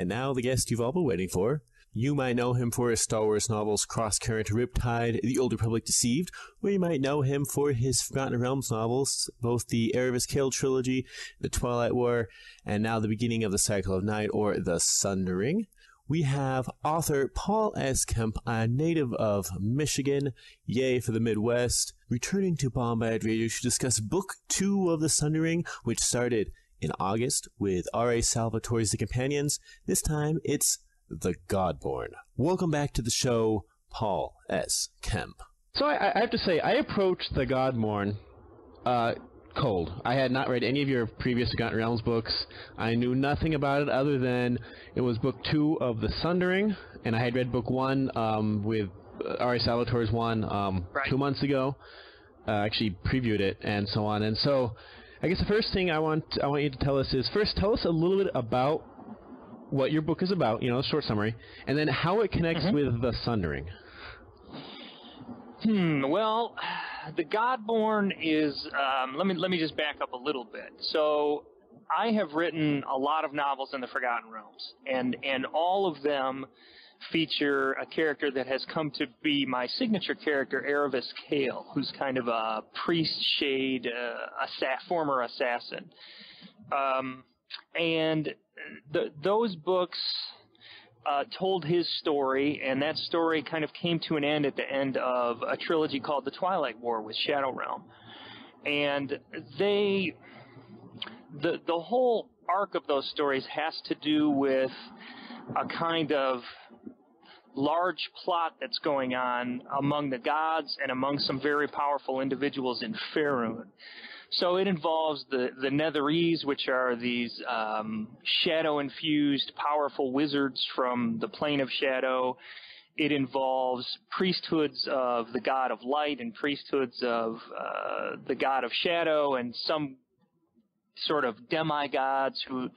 And now the guest you've all been waiting for. You might know him for his Star Wars novels Crosscurrent, Riptide, The Old Republic Deceived, or you might know him for his Forgotten Realms novels, both the Erevis Cale trilogy, The Twilight War, and now the beginning of the Cycle of Night, or The Sundering. We have author Paul S. Kemp, a native of Michigan, yay for the Midwest, returning to Bombad Radio to discuss Book 2 of The Sundering, which started in August with R.A. Salvatore's The Companions. This time it's The Godborn. Welcome back to the show, Paul S. Kemp. So I, I have to say, I approached the Godborn uh, cold. I had not read any of your previous Forgotten Realms books. I knew nothing about it other than it was book two of The Sundering, and I had read book one um, with Ari R.A. Salvatore's one um, Right. two months ago. Uh, actually previewed it and so on. And so, I guess the first thing I want I want you to tell us is first tell us a little bit about what your book is about. You know, a short summary, and then how it connects Mhm. with The Sundering. Hmm. Well, the Godborn is. Um, let me let me just back up a little bit. So, I have written a lot of novels in the Forgotten Realms, and and all of them feature a character that has come to be my signature character, Erevis Cale, who's kind of a priest shade, uh, assa- former assassin. Um, and th- those books uh, told his story, and that story kind of came to an end at the end of a trilogy called The Twilight War with Shadow Realm. And they, the the whole arc of those stories has to do with a kind of large plot that's going on among the gods and among some very powerful individuals in Faerun. So it involves the, the Netherese, which are these um, shadow infused, powerful wizards from the plane of shadow. It involves priesthoods of the god of light and priesthoods of uh, the god of shadow and some sort of demigods who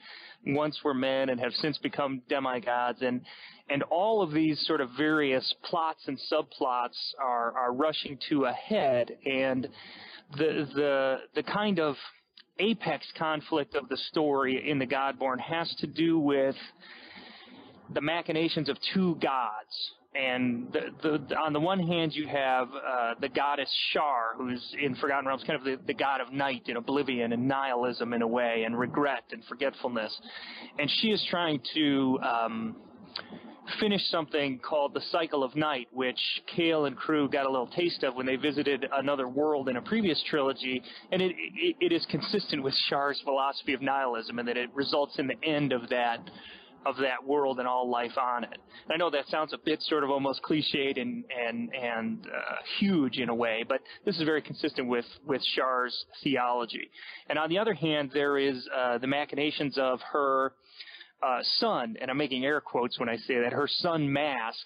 once were men and have since become demigods and and all of these sort of various plots and subplots are are rushing to a head and the the the kind of apex conflict of the story in the Godborn has to do with the machinations of two gods. And the, the, on the one hand, you have uh, the goddess Shar, who's in Forgotten Realms, kind of the, the god of night and oblivion and nihilism in a way, and regret and forgetfulness. And she is trying to um, finish something called the Cycle of Night, which Cale and crew got a little taste of when they visited another world in a previous trilogy, and it, it, it is consistent with Shar's philosophy of nihilism, and that it results in the end of that of that world and all life on it. I know that sounds a bit sort of almost cliched and and and uh, huge in a way, but this is very consistent with with Shar's theology. And on the other hand, there is uh, the machinations of her uh, son, and I'm making air quotes when I say that, her son Mask,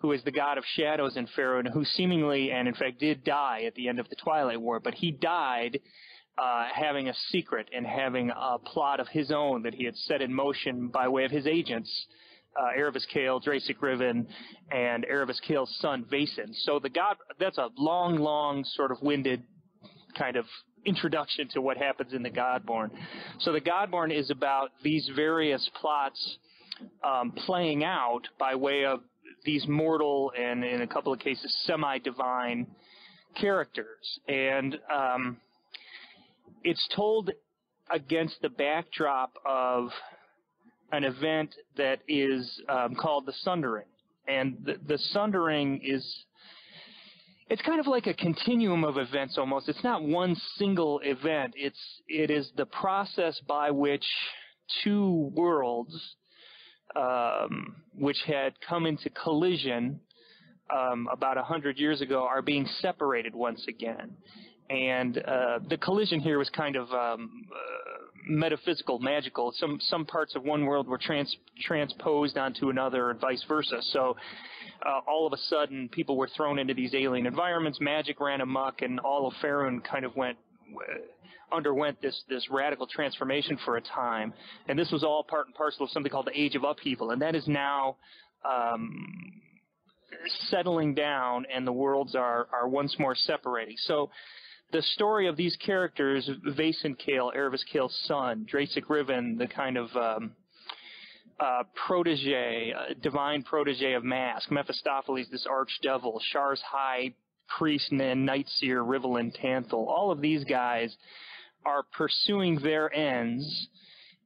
who is the god of shadows in Faerun, and who seemingly and in fact did die at the end of the Twilight War, but he died uh, having a secret and having a plot of his own that he had set in motion by way of his agents, uh, Erevis Cale, Drasek Riven, and Erevis Cale's son Vasen. So the god, that's a long, long sort of winded kind of introduction to what happens in the Godborn. So the Godborn is about these various plots um, playing out by way of these mortal and in a couple of cases semi-divine characters, and um, it's told against the backdrop of an event that is um, called the Sundering, and the, the Sundering is it's kind of like a continuum of events almost. It's not one single event. It's it is the process by which two worlds, um, which had come into collision um, about a hundred years ago, are being separated once again. And uh, the collision here was kind of um, uh, metaphysical, magical. Some some parts of one world were trans- transposed onto another, and vice versa. So uh, all of a sudden people were thrown into these alien environments, magic ran amok, and all of Faerun kind of went underwent this this radical transformation for a time, and this was all part and parcel of something called the Age of Upheaval, and that is now um, settling down, and the worlds are are once more separating. So. The story of these characters, Vasen Cale, Erevis Cale's son, Drasek Riven, the kind of um, uh, protege, uh, divine protege of Mask, Mephistopheles, this archdevil, Shar's high priest and night seer, Rivalen Tanthul. All of these guys are pursuing their ends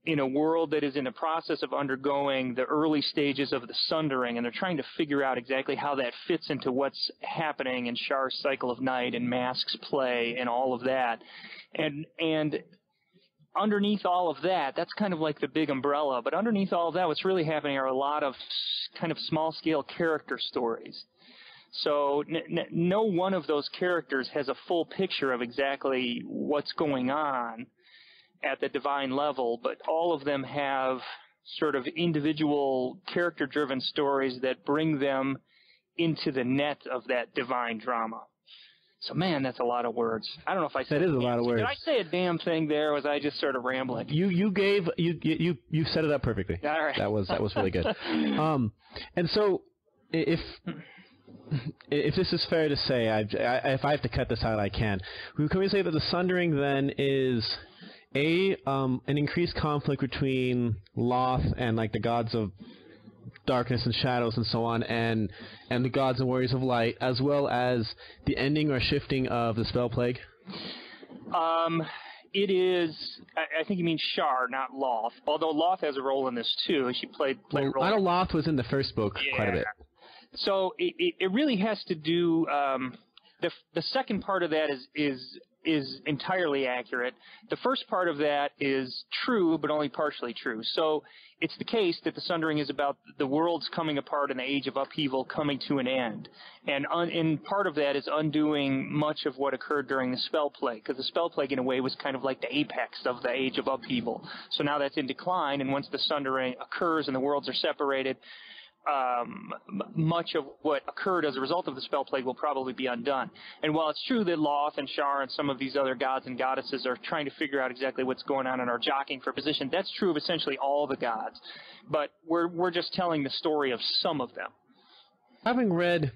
in a world that is in the process of undergoing the early stages of the sundering, and they're trying to figure out exactly how that fits into what's happening in Shar's cycle of night and Mask's play and all of that. And and underneath all of that, that's kind of like the big umbrella. But underneath all of that, what's really happening are a lot of kind of small scale character stories. So no one of those characters has a full picture of exactly what's going on at the divine level, but all of them have sort of individual character driven stories that bring them into the net of that divine drama. So man, that's a lot of words. I don't know if I said That is a lot of words. Did I say a damn thing there? Or was I just sort of rambling? You you gave you you you set it up perfectly. All right. That was that was really good. Um, and so if if this is fair to say, I've, I, if I have to cut this out, I can. We can we say that the Sundering then is a um, an increased conflict between Lolth and like the gods of darkness and shadows and so on, and and the gods and warriors of light, as well as the ending or shifting of the spell plague. Um, it is. I, I think you mean Shar, not Lolth. Although Lolth has a role in this too. She played played a Well. I know Lolth was in the first book quite a bit. So it, it, it really has to do. Um, the the second part of that is is is entirely accurate. The first part of that is true, but only partially true. So it's the case that the Sundering is about the worlds coming apart and the age of upheaval coming to an end, and un, and part of that is undoing much of what occurred during the spell plague, because the spell plague in a way was kind of like the apex of the age of upheaval. So now that's in decline, and once the Sundering occurs and the worlds are separated, um, much of what occurred as a result of the spell plague will probably be undone. And while it's true that Lolth and Shar and some of these other gods and goddesses are trying to figure out exactly what's going on and are jockeying for position, that's true of essentially all the gods. But we're we're just telling the story of some of them. having read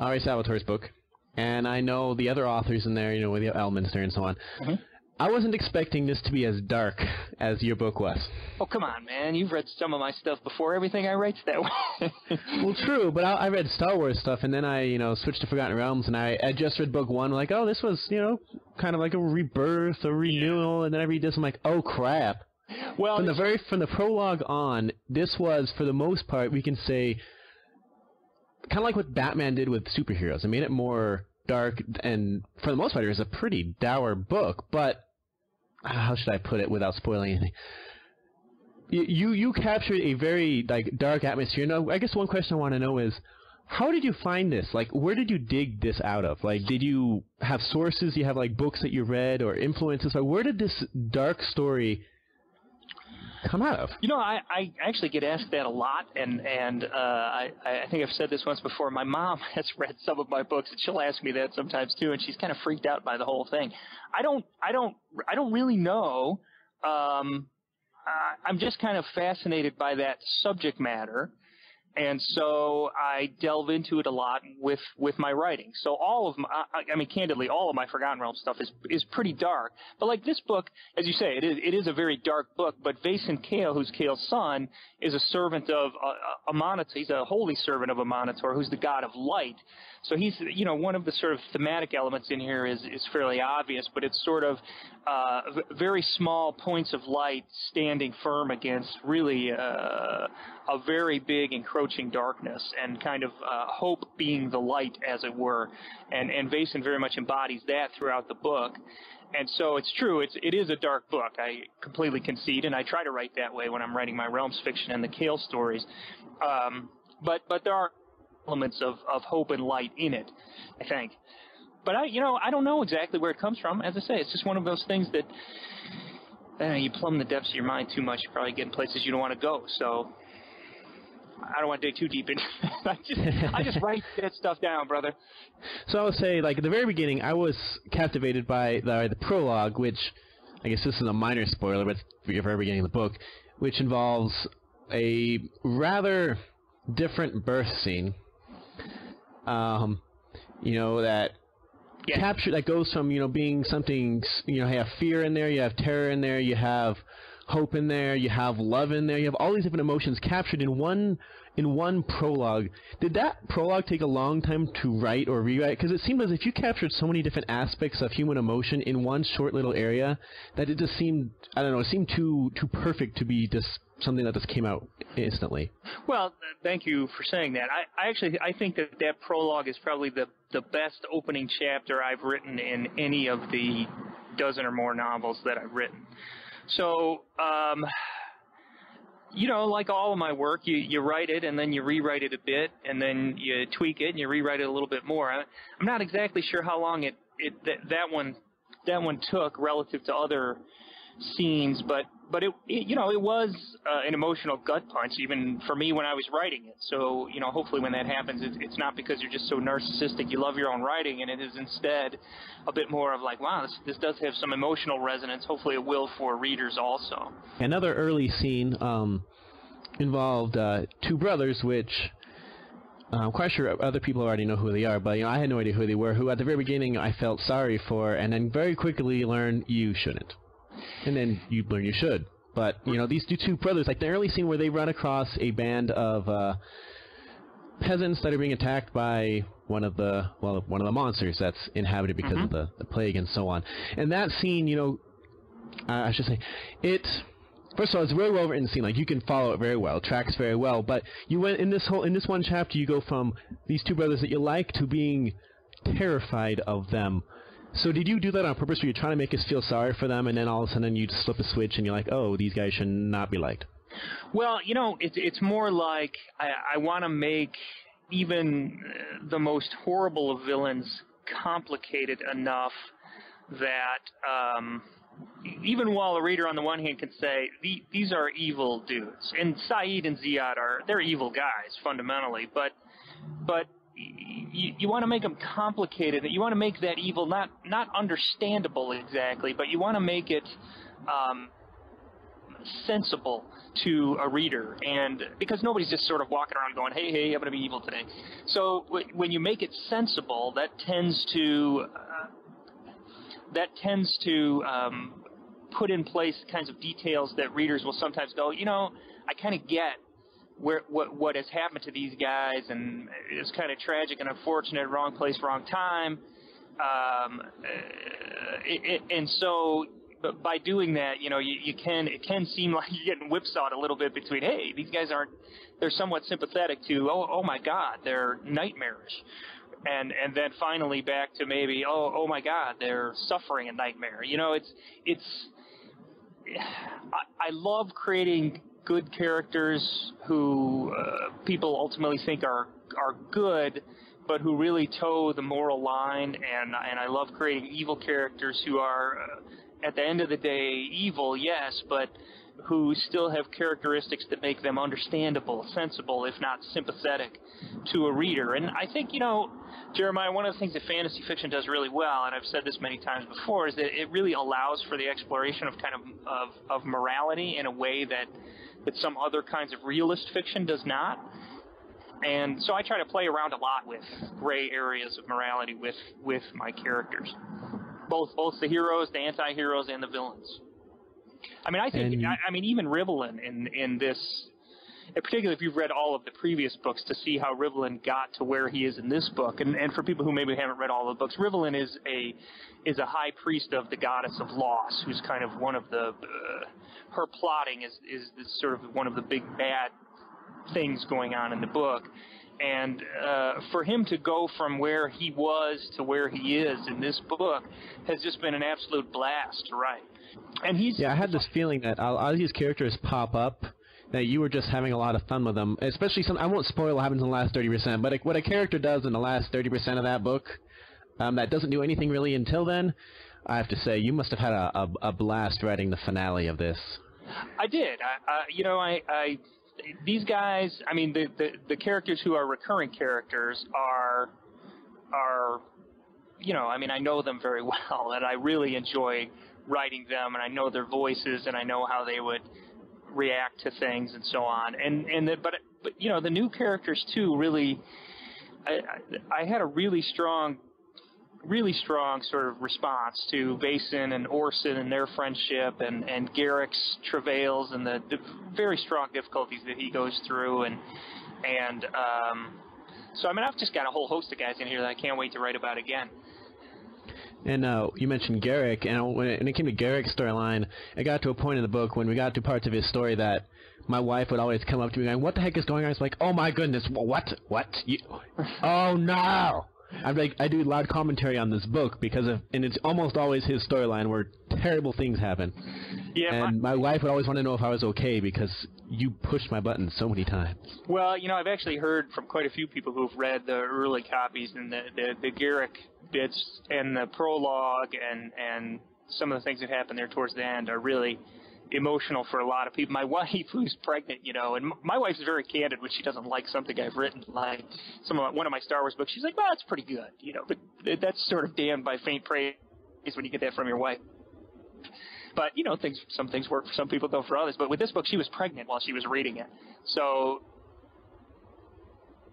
Ari Salvatore's book, and I know the other authors in there, you know, with the Elminster and so on, Mhm. I wasn't expecting this to be as dark as your book was. Oh come on, man! You've read some of my stuff before. Everything I write's that way. Well, true, but I, I read Star Wars stuff, and then I, you know, switched to Forgotten Realms, and I, I just read book one, like, oh, this was, you know, kind of like a rebirth, a renewal, and then I read this, I'm like, oh crap. well, From the very from the prologue on, this was, for the most part, we can say, kind of like what Batman did with superheroes. It made it more dark, and for the most part, it was a pretty dour book. But how should I put it without spoiling anything? You you, captured a very like dark atmosphere. Now, I guess one question I want to know is. How did you find this? Like, where did you dig this out of? Like, did you have sources? You have like books that you read or influences? Like, where did this dark story come out of? You know, I, I actually get asked that a lot, and and uh, I I think I've said this once before. My mom has read some of my books, and she'll ask me that sometimes too, and she's kind of freaked out by the whole thing. I don't I don't I don't really know. Um, uh, I'm just kind of fascinated by that subject matter, and so I delve into it a lot with with my writing. So all of my, I, I mean, candidly, all of my Forgotten Realms stuff is is pretty dark. But like this book, as you say, it is it is a very dark book. But Vasen Cale, who's Cale's son, is a servant of uh, Amaunator. He's a holy servant of Amaunator, who's the god of light. So he's, you know, one of the sort of thematic elements in here is, is fairly obvious, but it's sort of uh, very small points of light standing firm against really uh, a very big encroaching darkness and kind of uh, hope being the light, as it were. And, and Vasen very much embodies that throughout the book. And so it's true, it's, it is a dark book. I completely concede, and I try to write that way when I'm writing my Realms fiction and the Cale stories. Um, but, but there are elements of, of hope and light in it, I think. But I, you know, I don't know exactly where it comes from. As I say, it's just one of those things that uh, you plumb the depths of your mind too much, you probably get in places you don't want to go. So I don't want to dig too deep into that. I just I just write that stuff down, brother. So I would say, like at the very beginning, I was captivated by the, the prologue, which I guess this is a minor spoiler, but it's the very beginning of the book, which involves a rather different birth scene. Um, you know that Yeah. capture that goes from you know being something you know you have fear in there, you have terror in there, you have hope in there, you have love in there, you have all these different emotions captured in one in one prologue. Did that prologue take a long time to write or rewrite? Because it seemed as if you captured so many different aspects of human emotion in one short little area that it just seemed I don't know, it seemed too too perfect to be just something that just came out instantly. Well, thank you for saying that. I, I actually I think that that prologue is probably the the best opening chapter I've written in any of the dozen or more novels that I've written. So, um, you know, like all of my work, you you write it and then you rewrite it a bit, and then you tweak it and you rewrite it a little bit more. I, I'm not exactly sure how long it it that, that one that one took relative to other scenes, but but it, it you know it was uh, an emotional gut punch even for me when I was writing it. So you know hopefully when that happens, it's, it's not because you're just so narcissistic you love your own writing, and it is instead a bit more of like wow this this does have some emotional resonance. Hopefully it will for readers also. Another early scene um, involved uh, two brothers, which uh, I'm quite sure other people already know who they are, but you know I had no idea who they were. Who at the very beginning I felt sorry for, and then very quickly learned you shouldn't, and then you learn you should. But you know these two, two brothers, like the early scene where they run across a band of uh, peasants that are being attacked by one of the well one of the monsters that's inhabited because of the, the plague and so on. And that scene, you know, I should say, it. First of all, it's very well written scene. Like you can follow it very well, tracks very well. But you went in this whole in this one chapter, you go from these two brothers that you like to being terrified of them. So did you do that on purpose? Were you trying to make us feel sorry for them, and then all of a sudden you just flip a switch and you're like, oh, these guys should not be liked? Well, you know, it's it's more like I, I want to make even uh, the most horrible of villains complicated enough that um, even while a reader on the one hand can say these are evil dudes, and Saeed and Ziad are they're evil guys fundamentally, but but you, you want to make them complicated. That you want to make that evil not not understandable exactly, but you want to make it um, sensible to a reader and because nobody's just sort of walking around going hey hey i'm going to be evil today so w- when you make it sensible that tends to uh, that tends to um, put in place kinds of details that readers will sometimes go you know i kind of get where what what has happened to these guys and it's kind of tragic and unfortunate wrong place wrong time um, uh, it, it, and so but by doing that, you know, you, you can it can seem like you're getting whipsawed a little bit between, hey, these guys aren't they're somewhat sympathetic to, oh, oh my God, they're nightmarish, and and then finally back to maybe, oh, oh my God, they're suffering a nightmare. You know, it's it's I, I love creating good characters who uh, people ultimately think are are good, but who really toe the moral line, and and I love creating evil characters who are. Uh, at the end of the day, evil, yes, but who still have characteristics that make them understandable, sensible, if not sympathetic to a reader. And I think, you know, Jeremiah, one of the things that fantasy fiction does really well, and I've said this many times before, is that it really allows for the exploration of kind of, of, of morality in a way that, that some other kinds of realist fiction does not. And so I try to play around a lot with gray areas of morality with, with my characters both both the heroes, the anti-heroes, and the villains. I mean, I think And- I, I mean even Rivalen in in this, in particular if you've read all of the previous books to see how Rivalen got to where he is in this book, and and for people who maybe haven't read all the books, Rivalen is a is a high priest of the goddess of loss, who's kind of one of the uh, her plotting is, is sort of one of the big bad things going on in the book. And uh, for him to go from where he was to where he is in this book has just been an absolute blast write. And he's Yeah, I had this feeling that a lot of these characters pop up that you were just having a lot of fun with them. Especially some. I won't spoil what happens in the last thirty percent, but what a character does in the last thirty percent of that book, um, that doesn't do anything really until then. I have to say, you must have had a, a, a blast writing the finale of this. I did. I, you know, I, I these guys. I mean, the, the the characters who are recurring characters are are you know, I mean, I know them very well, and I really enjoy writing them, and I know their voices, and I know how they would react to things and so on. And and the, but but you know, the new characters too. Really, I I had a really strong really strong sort of response to Vasen and Orsin and their friendship and, and Garrick's travails and the, the very strong difficulties that he goes through and and um, so I mean I've just got a whole host of guys in here that I can't wait to write about again. And uh, you mentioned Garrick, and when it, when it came to Garrick's storyline, it got to a point in the book when we got to parts of his story that my wife would always come up to me going, "What the heck is going on?" It's like, "Oh my goodness, what? What? You? oh no!" I'm like, I do loud commentary on this book because of, and it's almost always his storyline where terrible things happen. Yeah, and my, my wife would always want to know if I was okay because you pushed my buttons so many times. Well, you know, I've actually heard from quite a few people who've read the early copies and the the, the Garrick bits and the prologue and and some of the things that happen there towards the end are really emotional for a lot of people. My wife, who's pregnant, you know, and my wife's very candid when she doesn't like something I've written, like some of one of my Star Wars books. She's like, "Well, that's pretty good," you know, but that's sort of damned by faint praise when you get that from your wife. But you know, things some things work for some people, don't for others. But with this book, she was pregnant while she was reading it, so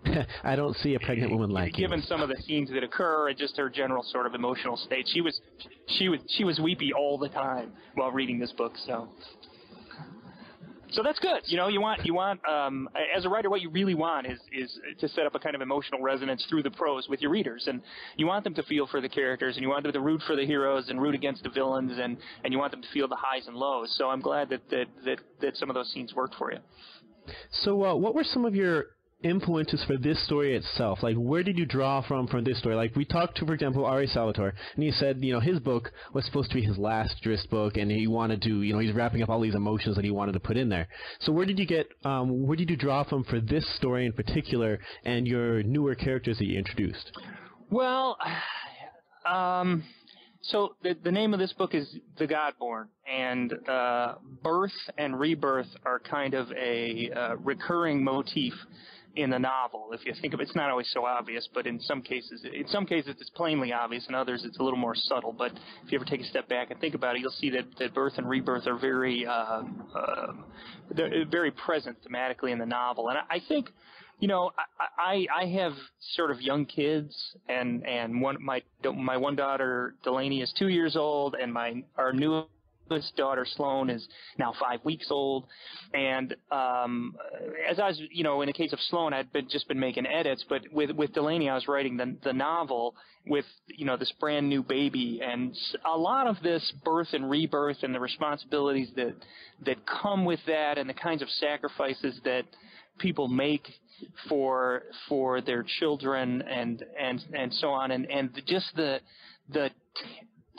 I don't see a pregnant woman like given you. some of the scenes that occur and just her general sort of emotional state. She was she was she was weepy all the time while reading this book. So so that's good. You know, you want you want um, as a writer, what you really want is is to set up a kind of emotional resonance through the prose with your readers, and you want them to feel for the characters, and you want them to root for the heroes and root against the villains, and and you want them to feel the highs and lows. So I'm glad that that that, that some of those scenes worked for you. So, uh, what were some of your influences for this story itself? Like, where did you draw from from this story? Like, we talked to, for example, Ari Salvatore, and he said, you know, his book was supposed to be his last Drizzt book, and he wanted to, you know, he's wrapping up all these emotions that he wanted to put in there. So, where did you get, um, where did you draw from for this story in particular, and your newer characters that you introduced? Well, um, so the, the name of this book is The Godborn, and uh, birth and rebirth are kind of a uh, recurring motif in the novel. If you think of it, it's not always so obvious, but in some cases, in some cases it's plainly obvious, in others it's a little more subtle. But if you ever take a step back and think about it, you'll see that, that birth and rebirth are very, uh, uh, very present thematically in the novel. And I, I think, you know, I, I I have sort of young kids, and and one my my one daughter Delaney is two years old, and my our new his daughter Sloane is now five weeks old, and um, as I was, you know, in the case of Sloane, I'd been just been making edits, but with with Delaney, I was writing the the novel with you know this brand new baby, and a lot of this birth and rebirth and the responsibilities that that come with that, and the kinds of sacrifices that people make for for their children and and and so on, and and just the the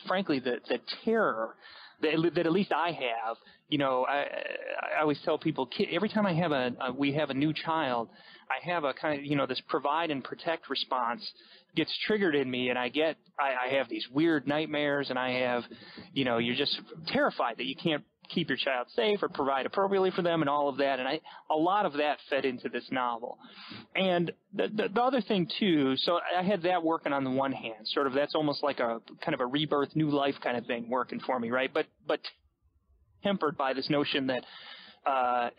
frankly the the terror that, that at least I have. You know, I, I always tell people every time I have a, a we have a new child, I have a kind of you know this provide and protect response gets triggered in me, and I get I, I have these weird nightmares, and I have, you know, you're just terrified that you can't keep your child safe or provide appropriately for them and all of that. And I, a lot of that fed into this novel. And the, the, the, other thing too, so I had that working on the one hand, sort of that's almost like a kind of a rebirth, new life kind of thing working for me, right? But, but tempered by this notion that, uh,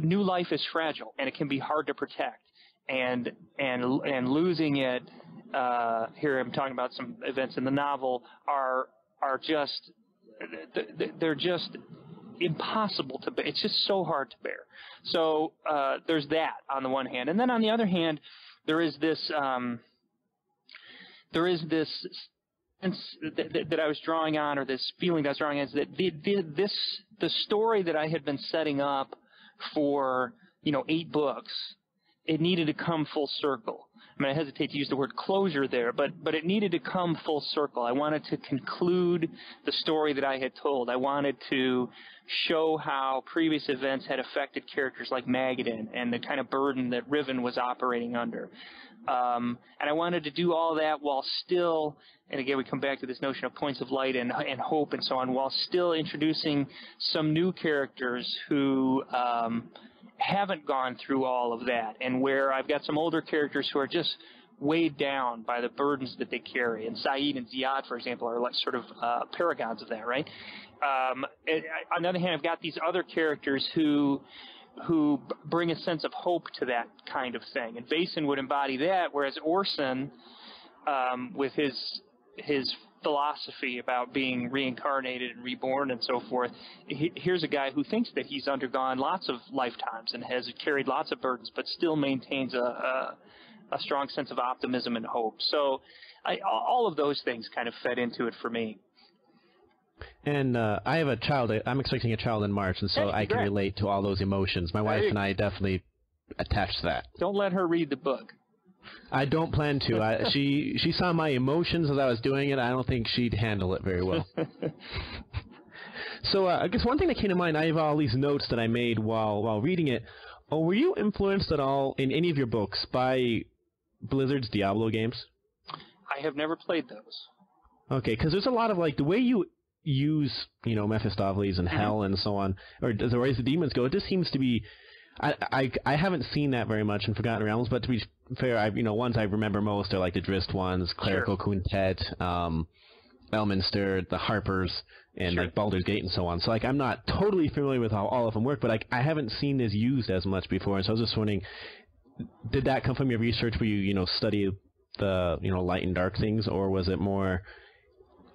new life is fragile and it can be hard to protect. And, and, and losing it, uh, here I'm talking about some events in the novel are, are just they're just impossible to bear. It's just so hard to bear. So uh, there's that on the one hand, and then on the other hand, there is this um, there is this sense that, that, that, I was drawing on, or this feeling that I was drawing on, is that the, the, this the story that I had been setting up for you know eight books, it needed to come full circle. I mean, I hesitate to use the word closure there, but, but it needed to come full circle. I wanted to conclude the story that I had told. I wanted to show how previous events had affected characters like Magadon and the kind of burden that Riven was operating under. Um, and I wanted to do all that while still, and again we come back to this notion of points of light and, and hope and so on, while still introducing some new characters who um, haven't gone through all of that, and where I've got some older characters who are just weighed down by the burdens that they carry. And Saeed and Ziad, for example, are like sort of uh, paragons of that, right? Um, and, on the other hand, I've got these other characters who who bring a sense of hope to that kind of thing. And Vasen would embody that, whereas Orsin, um, with his his philosophy about being reincarnated and reborn and so forth, he, here's a guy who thinks that he's undergone lots of lifetimes and has carried lots of burdens, but still maintains a, a, a strong sense of optimism and hope. So I, all of those things kind of fed into it for me. And uh, I have a child. I'm expecting a child in March, and so Hey, I can relate to all those emotions. My wife and I definitely attach to that. Don't let her read the book. I don't plan to. I, she she saw my emotions as I was doing it. I don't think she'd handle it very well. so uh, I guess one thing that came to mind. I have all these notes that I made while while reading it. Oh, were you influenced at all in any of your books by Blizzard's Diablo games? I have never played those. Okay, because there's a lot of like the way you use, you know, Mephistopheles and Hell and so on, or as the ways the demons go. It just seems to be. I, I I haven't seen that very much in Forgotten Realms, but to be fair, I you know ones I remember most are like the Drizzt ones, Clerical Quintet, um, Elminster, the Harpers, and Sure. like Baldur's Gate and so on. So like I'm not totally familiar with how all of them work, but like I haven't seen this used as much before, and so I was just wondering, did that come from your research where you you know study the you know light and dark things, or was it more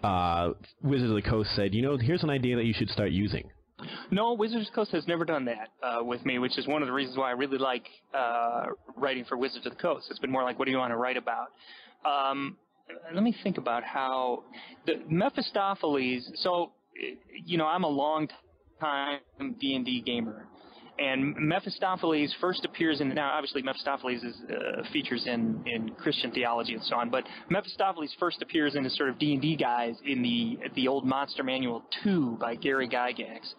uh, Wizards of the Coast said, you know, here's an idea that you should start using. No, Wizards of the Coast has never done that uh, with me, which is one of the reasons why I really like uh, writing for Wizards of the Coast. It's been more like, what do you want to write about? Um, let me think about how the Mephistopheles. So, you know, I'm a long time D and D gamer, and Mephistopheles first appears in now. Obviously, Mephistopheles is, uh, features in in Christian theology and so on, but Mephistopheles first appears in the sort of D and D guys in the the old Monster Manual two by Gary Gygax,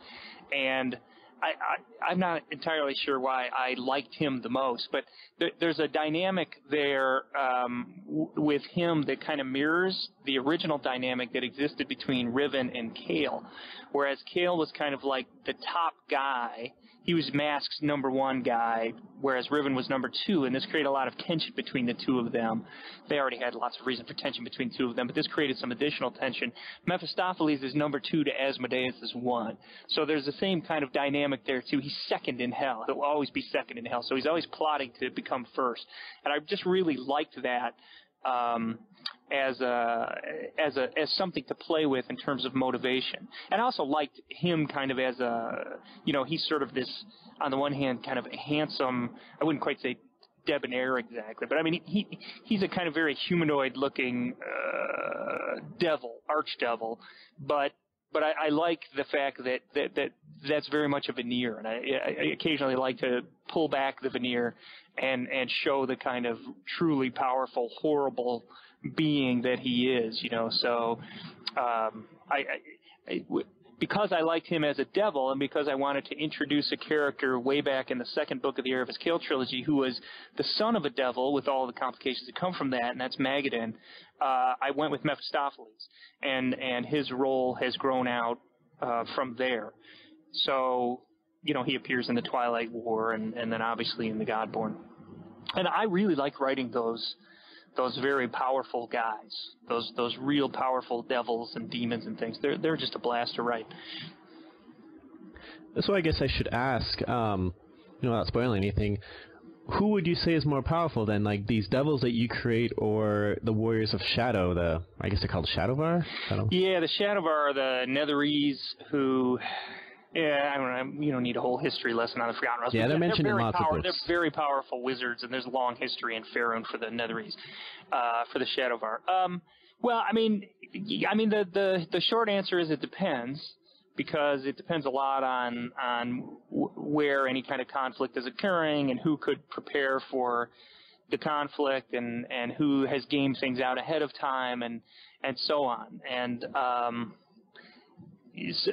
and. I, I'm not entirely sure why I liked him the most, but there, there's a dynamic there um, w- with him that kind of mirrors the original dynamic that existed between Riven and Cale. Whereas Cale was kind of like the top guy, he was Mask's number one guy, whereas Riven was number two, and this created a lot of tension between the two of them. They already had lots of reason for tension between the two of them, but this created some additional tension. Mephistopheles is number two to Asmodeus is one. So there's the same kind of dynamic there too. He's second in hell. He'll always be second in hell. So he's always plotting to become first. And I just really liked that um, as a as a as something to play with in terms of motivation. And I also liked him kind of as a you know he's sort of this on the one hand kind of handsome I wouldn't quite say debonair exactly, but I mean he he's a kind of very humanoid looking uh, devil, archdevil, but but I, I like the fact that, that that that's very much a veneer, and I, I occasionally like to pull back the veneer and and show the kind of truly powerful, horrible being that he is. You know, so um, I, I, I w- because I liked him as a devil, and because I wanted to introduce a character way back in the second book of the Erevis Cale trilogy, who was the son of a devil with all the complications that come from that, and that's Magadon. Uh, I went with Mephistopheles, and and his role has grown out uh, from there. So, you know, he appears in the Twilight War, and and then obviously in the Godborn. And I really like writing those those very powerful guys, those those real powerful devils and demons and things. They're they're just a blast to write. So I guess I should ask, um, you know, without spoiling anything, who would you say is more powerful than like these devils that you create, or the warriors of shadow? The I guess they're called Shadovar. Shadow. Yeah, the Shadovar are the Netherese who. Yeah, I don't know. You don't need a whole history lesson on the Forgotten Realms. Yeah, they're mentioned in very lots of power- books. They're very powerful wizards, and there's a long history in Faerun for the Netherese, uh, for the Shadovar. Um, well, I mean, I mean, the, the the short answer is it depends, because it depends a lot on on w- where any kind of conflict is occurring and who could prepare for the conflict and and who has gamed things out ahead of time and and so on. And um,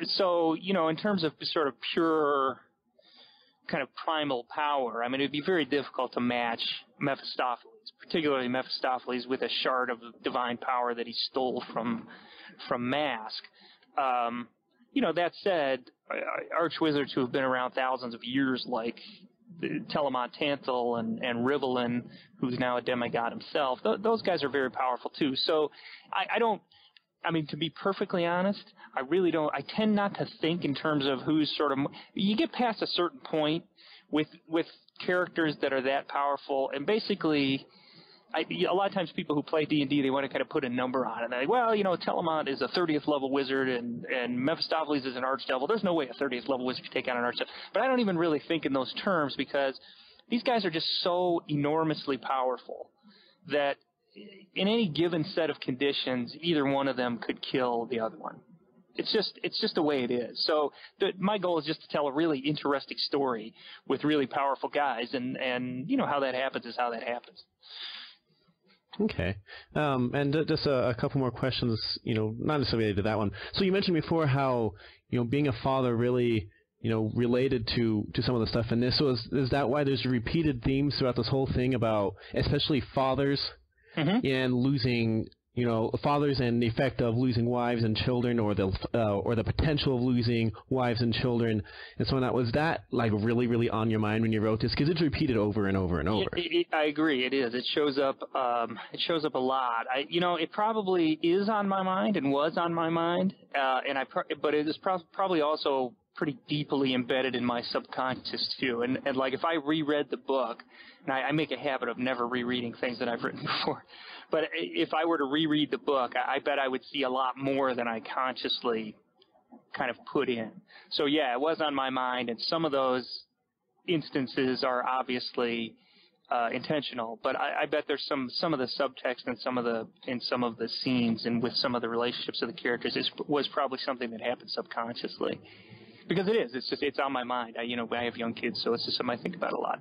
so you know, in terms of sort of pure kind of primal power, I mean, it'd be very difficult to match Mephistopheles, particularly Mephistopheles with a shard of divine power that he stole from from Mask. Um, you know, that said, uh, arch wizards who have been around thousands of years, like Telamont Tanthul and, and Rivalen, who's now a demigod himself. Th- those guys are very powerful too. So I, I don't. I mean, to be perfectly honest, I really don't. I tend not to think in terms of who's sort of. You get past a certain point with with characters that are that powerful, and basically I, a lot of times people who play D and D they want to kind of put a number on it. They're like, well, you know, Telamont is a 30th level wizard and and Mephistopheles is an archdevil. There's no way a 30th level wizard could take out an archdevil. But I don't even really think in those terms because these guys are just so enormously powerful that in any given set of conditions, either one of them could kill the other one. It's just it's just the way it is. So the, my goal is just to tell a really interesting story with really powerful guys, and and you know how that happens is how that happens. Okay. Um, and just a, a, couple more questions, you know, not necessarily related to that one. So you mentioned before how, you know, being a father really, you know, related to, to some of the stuff in this. So is, is that why there's repeated themes throughout this whole thing about especially fathers mm-hmm. and losing you know, fathers and the effect of losing wives and children, or the uh, or the potential of losing wives and children, and so on. That was that like really, really on your mind when you wrote this because it's repeated over and over and over. It, it, I agree, it is. It shows up. Um, it shows up a lot. I, you know, it probably is on my mind and was on my mind, uh, and I, but it is pro- probably also pretty deeply embedded in my subconscious too. And, and like if I reread the book, and I, I make a habit of never rereading things that I've written before. But if I were to reread the book, I, I bet I would see a lot more than I consciously kind of put in. So yeah, it was on my mind, and some of those instances are obviously uh, intentional. But I, I bet there's some some of the subtext and some of the in some of the scenes and with some of the relationships of the characters is, was probably something that happened subconsciously. Because it is. It's just it's on my mind. I, you know, I have young kids, so it's just something I think about a lot.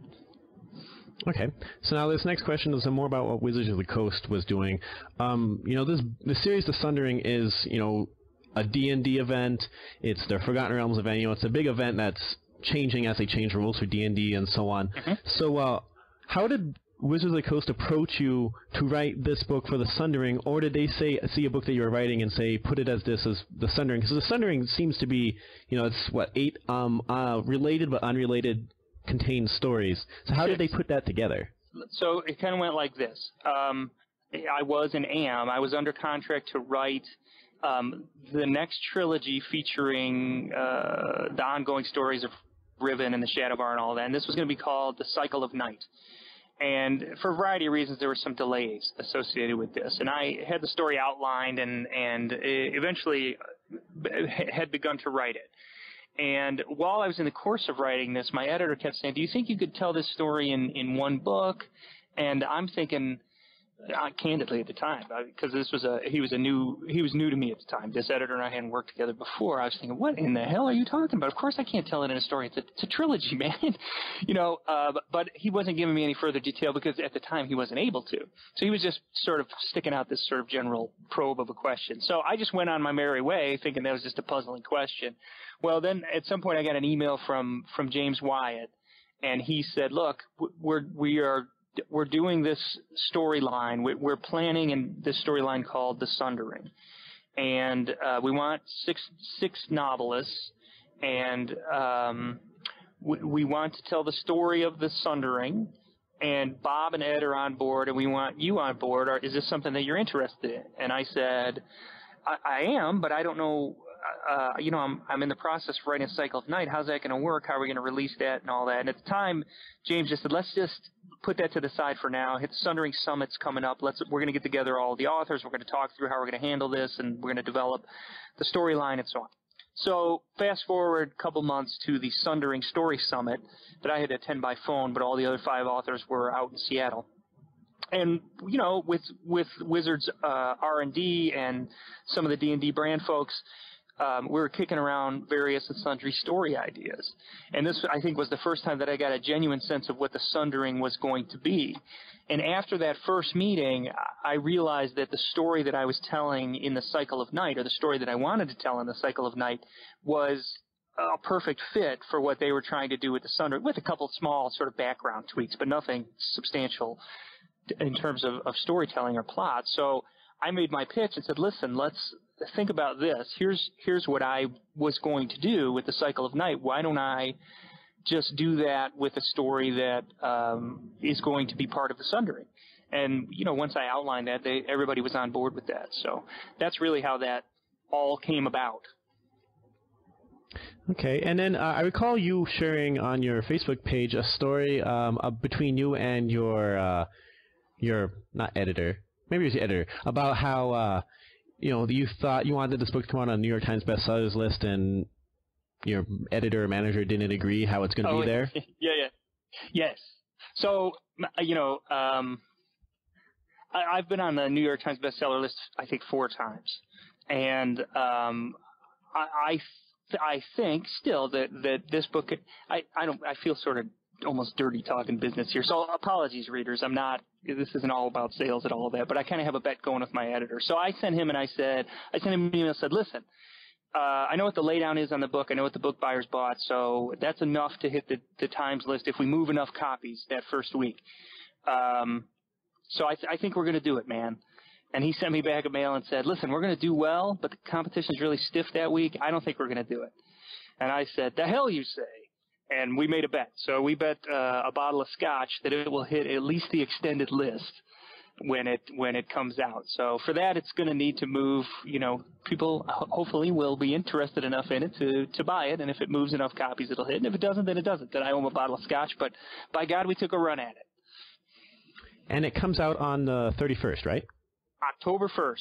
Okay, so now this next question is more about what Wizards of the Coast was doing. Um, you know, this the series The Sundering is you know a D&D event. It's their Forgotten Realms event. You know, it's a big event that's changing as they change rules for D&D and so on. Mm-hmm. So, uh, how did Wizards of the Coast approach you to write this book for the Sundering, or did they say see a book that you were writing and say put it as this as the Sundering? Because the Sundering seems to be, you know, it's what eight um uh, related but unrelated contained stories. So how did they put that together? So it kind of went like this. Um, I was and am. I was under contract to write um, the next trilogy featuring uh, the ongoing stories of Riven and the Shadovar and all that. And this was going to be called The Cycle of Night. And for a variety of reasons, there were some delays associated with this. And I had the story outlined and, and eventually had begun to write it. And while I was in the course of writing this, my editor kept saying, "Do you think you could tell this story in in one book?" And I'm thinking, uh, candidly at the time, because this was a he was a new he was new to me at the time. This editor and I hadn't worked together before. I was thinking, what in the hell are you talking about? Of course, I can't tell it in a story. It's a, it's a trilogy, man. you know, uh, but, he wasn't giving me any further detail because at the time he wasn't able to. So he was just sort of sticking out this sort of general probe of a question. So I just went on my merry way, thinking that was just a puzzling question. Well, then at some point I got an email from from James Wyatt, and he said, "Look, we're we are we're doing this storyline. We're planning in this storyline called The Sundering, and uh, we want six six novelists, and um, we, we want to tell the story of The Sundering." And Bob and Ed are on board, and we want you on board. Or is this something that you're interested in? And I said, I, I am, but I don't know uh, you know, I'm I'm in the process of writing a cycle of night. How's that going to work? How are we going to release that and all that? And at the time, James just said, let's just put that to the side for now. Hit Sundering Summit's coming up. Let's we're going to get together all the authors. We're going to talk through how we're going to handle this, and we're going to develop the storyline and so on. So fast forward a couple months to the Sundering Story Summit that I had to attend by phone, but all the other five authors were out in Seattle and you know with with wizards uh, r&d and some of the d&d brand folks um, we were kicking around various and sundry story ideas. And this, I think, was the first time that I got a genuine sense of what the sundering was going to be. And after that first meeting, I realized that the story that I was telling in the Cycle of Night, or the story that I wanted to tell in the Cycle of Night, was a perfect fit for what they were trying to do with the Sundering, with a couple small sort of background tweaks, but nothing substantial in terms of, of storytelling or plot. So I made my pitch and said, listen, let's think about this. Here's here's what I was going to do with the cycle of night. Why don't I just do that with a story that um, is going to be part of the Sundering. And you know, once I outlined that, they, everybody was on board with that. So that's really how that all came about. Okay, and then uh, I recall you sharing on your Facebook page a story um, uh, between you and your uh, your not editor, maybe it was your editor, about how uh, you know you thought you wanted this book to come out on a New York Times bestsellers list, and your editor or manager didn't agree how it's going to oh, be there. Yeah, yeah, yes. So you know, um, I, have been on the New York Times bestseller list I think four times, and um, I, I I think still that that this book I I don't I feel sort of almost dirty talking business here. So apologies, readers. I'm not. This isn't all about sales at all of that. But I kind of have a bet going with my editor. So I sent him and I said I sent him an email said, listen. Uh, I know what the laydown is on the book. I know what the book buyers bought, so that's enough to hit the, the Times list if we move enough copies that first week. Um, so I, th- I think we're going to do it, man. And he sent me back a mail and said, listen, we're going to do well, but the competition's really stiff that week. I don't think we're going to do it. And I said, the hell you say? And we made a bet. So we bet uh, a bottle of scotch that it will hit at least the extended list when it when it comes out. So for that, it's going to need to move. You know, people hopefully will be interested enough in it to to buy it, and if it moves enough copies, it'll hit. And if it doesn't, then it doesn't. Then I owe a bottle of scotch. But by God, we took a run at it. And it comes out on the 31st, right? October 1st.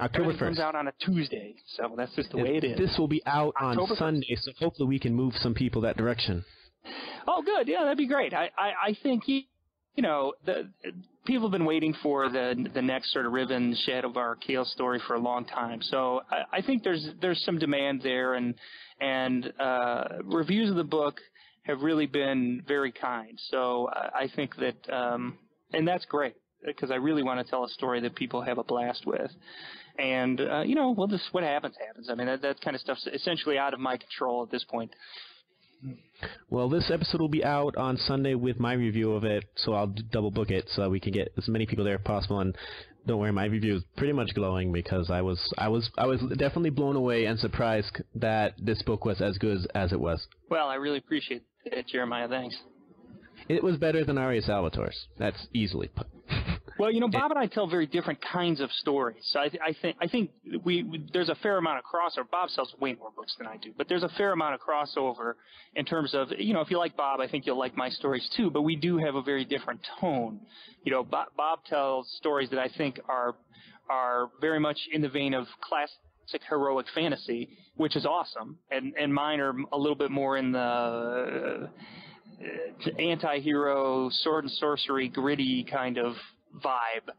October 1st. comes out on a Tuesday, so that's just the way it is. This will be out October on Sunday, 1st. so hopefully we can move some people that direction. Oh, good. Yeah, that'd be great. I, I, I think, you, you know, the people have been waiting for the the next sort of ribbon shed of our Cale story for a long time. So I, I think there's there's some demand there, and and uh, reviews of the book have really been very kind. So I think that um, and that's great because I really want to tell a story that people have a blast with. And uh, you know, well, this what happens happens. I mean, that, that kind of stuff's essentially out of my control at this point. Well, this episode will be out on Sunday with my review of it, so I'll double book it so we can get as many people there as possible. And don't worry, my review is pretty much glowing because I was I was I was definitely blown away and surprised that this book was as good as it was. Well, I really appreciate it, Jeremiah. Thanks. It was better than R.A. Salvatore's. That's easily put. Well, you know, Bob and I tell very different kinds of stories. So I, I think I think we, we, there's a fair amount of crossover. Bob sells way more books than I do, but there's a fair amount of crossover in terms of you know, if you like Bob, I think you'll like my stories too. But we do have a very different tone. You know, Bob, Bob tells stories that I think are are very much in the vein of classic heroic fantasy, which is awesome, and and mine are a little bit more in the uh, anti-hero, sword and sorcery, gritty kind of vibe.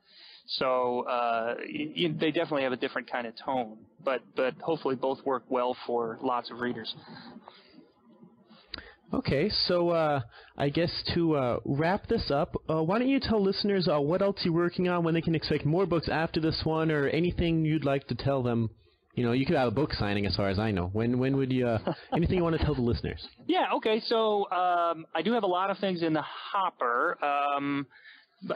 So uh, you, they definitely have a different kind of tone, but but hopefully both work well for lots of readers. Okay, so uh, I guess to uh, wrap this up, uh, why don't you tell listeners uh, what else you're working on, when they can expect more books after this one, or anything you'd like to tell them you know, you could have a book signing, as far as I know. When when would you? Uh, anything you want to tell the listeners? Yeah. Okay. So um, I do have a lot of things in the hopper. Um,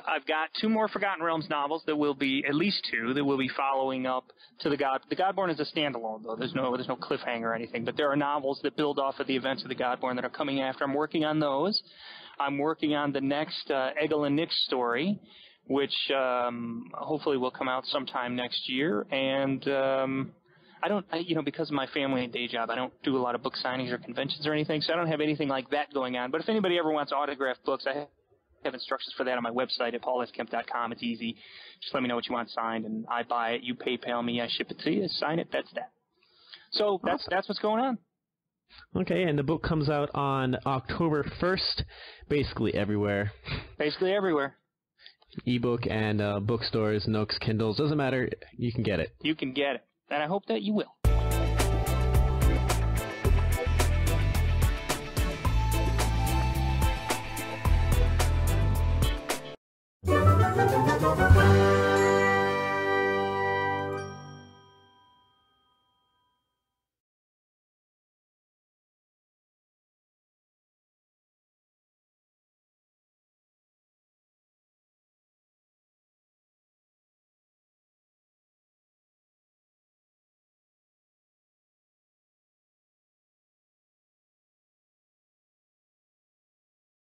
I've got two more Forgotten Realms novels that will be at least two that will be following up to the God. The Godborn is a standalone though. There's no there's no cliffhanger or anything. But there are novels that build off of the events of the Godborn that are coming after. I'm working on those. I'm working on the next uh, and Nix story, which um, hopefully will come out sometime next year. And um, I don't, I, you know, because of my family and day job, I don't do a lot of book signings or conventions or anything, so I don't have anything like that going on. But if anybody ever wants autographed books, I have instructions for that on my website at paulskemp.com. It's easy. Just let me know what you want signed, and I buy it. You PayPal me, I ship it to you, sign it. That's that. So that's awesome. that's what's going on. Okay, and the book comes out on October 1st, basically everywhere. Basically everywhere. Ebook and uh, bookstores, Nooks, Kindles, doesn't matter. You can get it. You can get it and I hope that you will.